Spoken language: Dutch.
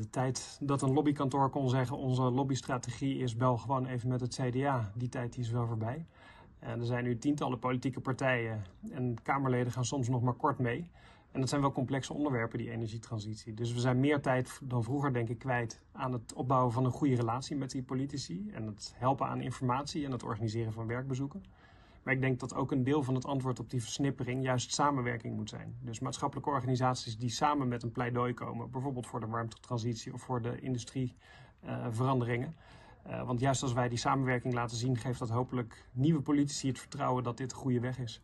De tijd dat een lobbykantoor kon zeggen onze lobbystrategie is bel gewoon even met het CDA, die tijd is wel voorbij. En er zijn nu tientallen politieke partijen en Kamerleden gaan soms nog maar kort mee. En dat zijn wel complexe onderwerpen, die energietransitie. Dus we zijn meer tijd dan vroeger, denk ik, kwijt aan het opbouwen van een goede relatie met die politici. En het helpen aan informatie en het organiseren van werkbezoeken. Maar ik denk dat ook een deel van het antwoord op die versnippering juist samenwerking moet zijn. Dus maatschappelijke organisaties die samen met een pleidooi komen, bijvoorbeeld voor de warmtetransitie of voor de industrieveranderingen. Uh, want juist als wij die samenwerking laten zien, geeft dat hopelijk nieuwe politici het vertrouwen dat dit de goede weg is.